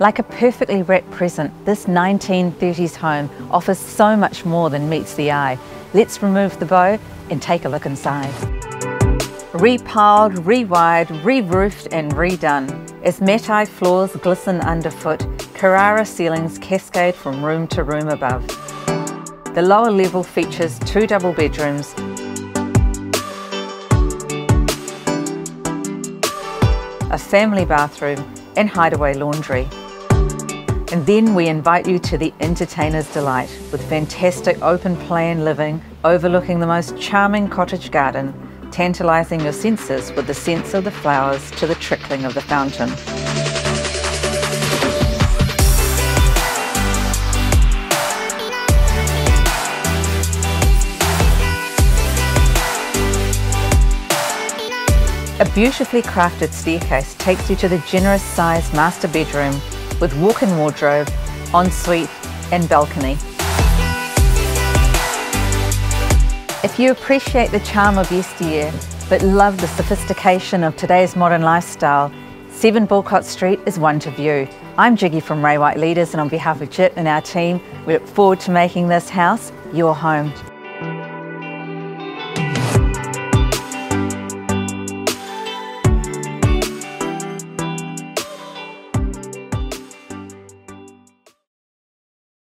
Like a perfectly wrapped present, this 1930s home offers so much more than meets the eye. Let's remove the bow and take a look inside. Repiled, rewired, re-roofed and redone. As matai floors glisten underfoot, Carrara ceilings cascade from room to room above. The lower level features two double bedrooms, a family bathroom and hideaway laundry. And then we invite you to the entertainer's delight with fantastic open plan living overlooking the most charming cottage garden, tantalising your senses with the scents of the flowers to the trickling of the fountain. A beautifully crafted staircase takes you to the generous sized master bedroom with walk-in wardrobe, ensuite and balcony. If you appreciate the charm of yesteryear but love the sophistication of today's modern lifestyle, 7 Boulcott Street is one to view. I'm Jiggy from Ray White Leaders and on behalf of Jit and our team, we look forward to making this house your home.